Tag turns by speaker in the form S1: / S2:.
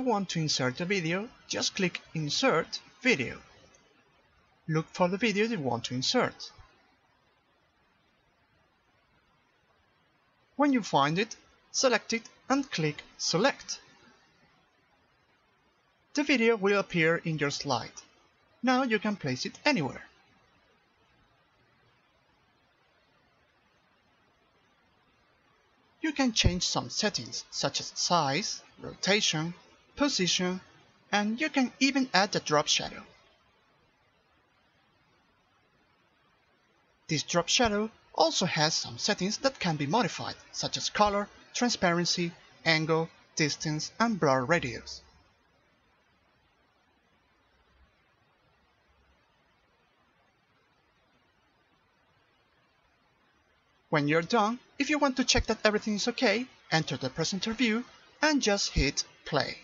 S1: want to insert a video, just click Insert Video. Look for the video you want to insert. When you find it, select it and click Select. The video will appear in your slide. Now you can place it anywhere. You can change some settings such as size, rotation, position, and you can even add a drop shadow. This drop shadow also has some settings that can be modified, such as color, transparency, angle, distance, and blur radius. When you're done, if you want to check that everything is okay, enter the presenter view and just hit play.